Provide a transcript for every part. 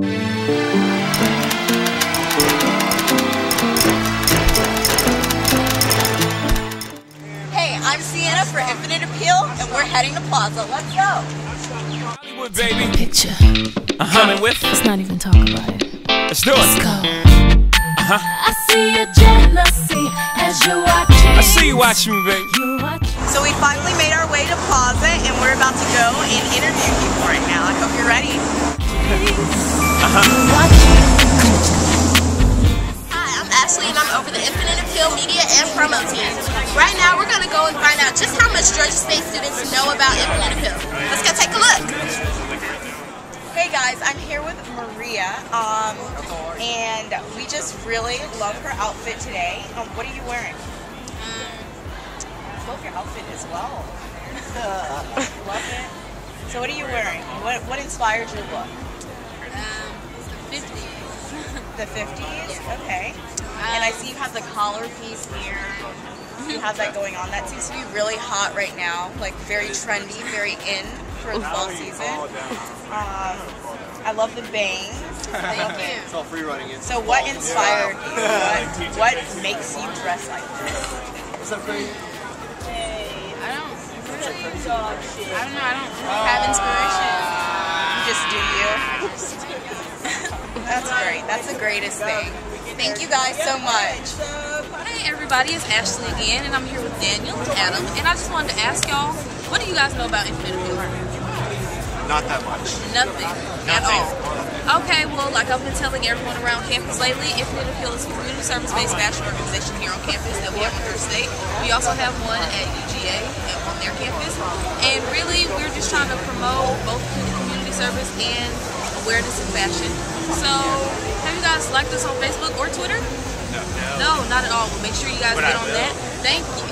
Hey, I'm Sienna for Infinite Appeal, and we're heading to Plaza. Let's go. Hollywood, baby. Picture. I'm coming with. Let's not even talk about it. Let's do it. Let's go. Uh-huh. I see your jealousy as you're watching. I see you watching me, baby. So we finally made our way to Plaza, and we're about to go and interview people right now. I hope you're ready. Hi, I'm Ashley and I'm over the Infinite Appeal Media and Promo team. Right now we're going to go and find out just how much Georgia State students know about Infinite Appeal. Let's go take a look. Hey guys, I'm here with Maria, um, and we just really love her outfit today. Um, what are you wearing? I love your outfit as well. love it. So what are you wearing? What, what inspired your look? Um, 50. The 50s? Okay. And I see you have the collar piece here. You have that going on. That seems to be really hot right now. Like very trendy, very in for the fall season. Um, I love the bangs. Thank you. It's all free running. It's So what inspired you? What, what makes you dress like this? What's up, Craig? I don't really, I don't know, I don't really have inspiration. You just do you. That's great. That's the greatest thing. Thank you guys so much. Hey everybody, it's Ashley again, and I'm here with Daniel and Adam, and I just wanted to ask y'all, what do you guys know about Infinite Appeal? Not that much. Nothing, at all. Okay, well, like I've been telling everyone around campus lately, Infinite Appeal is a community service-based fashion organization here on campus that we have on First State. We also have one at UGA and on their campus, and really, we're just trying to promote both community service and awareness in fashion. So, have you guys liked us on Facebook or Twitter? No, No, no not at all. Well, make sure you guys get on that. Thank you.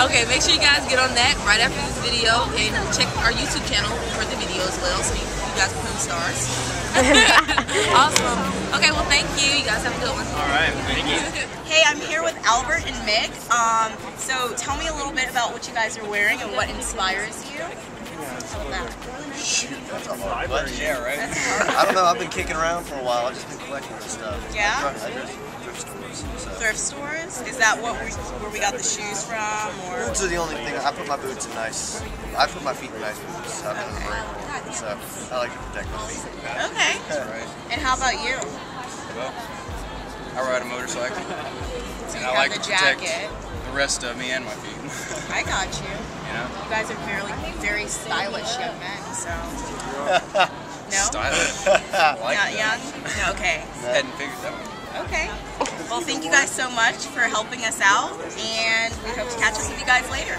okay, make sure you guys get on that right after this video and check our YouTube channel for the video as well so you, you guys become stars. awesome. Okay, well, thank you. You guys have a good one. All right. Thank you. Hey, I'm here with Albert and Mick. Um, so tell me a little bit about what you guys are wearing and what inspires you. How about? That's a hard question. Yeah, right? I don't know. I've been kicking around for a while. I've just been collecting this stuff. Yeah? I dress, I dress thrift stores. So. Thrift stores? Is that what we, where we got the shoes from? Or Boots are the only thing. I put my boots in nice. I put my feet in nice boots. I've been in the rain. So I like to protect my feet. okay. Right. And how about you? Well, I ride a motorcycle, So and you I have like the to protect jacket. the rest of me and my feet. I got you. you know, You guys are very, very stylish young men. So no, stylish. Like not that. young. No, okay. Hadn't figured that one. Okay. Well, thank you guys so much for helping us out, and we hope to catch up with you guys later.